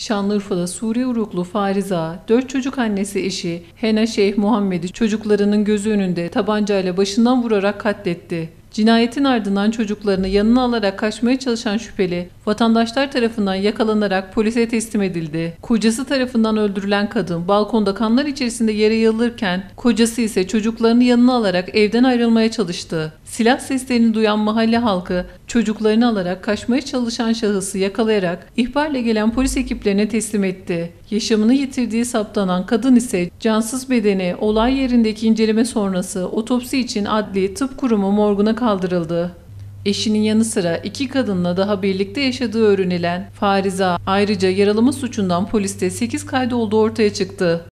Şanlıurfa'da Suriye uyruklu Fariza, 4 çocuk annesi eşi Hena Şeyh Muhammed'i çocuklarının gözü önünde tabancayla başından vurarak katletti. Cinayetin ardından çocuklarını yanına alarak kaçmaya çalışan şüpheli vatandaşlar tarafından yakalanarak polise teslim edildi. Kocası tarafından öldürülen kadın balkonda kanlar içerisinde yere yığılırken kocası ise çocuklarını yanına alarak evden ayrılmaya çalıştı. Silah seslerini duyan mahalle halkı çocuklarını alarak kaçmaya çalışan şahısı yakalayarak ihbarla gelen polis ekiplerine teslim etti. Yaşamını yitirdiği saptanan kadın ise cansız bedeni olay yerindeki inceleme sonrası otopsi için adli tıp kurumu morguna kaldırıldı. Eşinin yanı sıra iki kadınla daha birlikte yaşadığı öğrenilen Fariza ayrıca yaralama suçundan poliste 8 kaydı olduğu ortaya çıktı.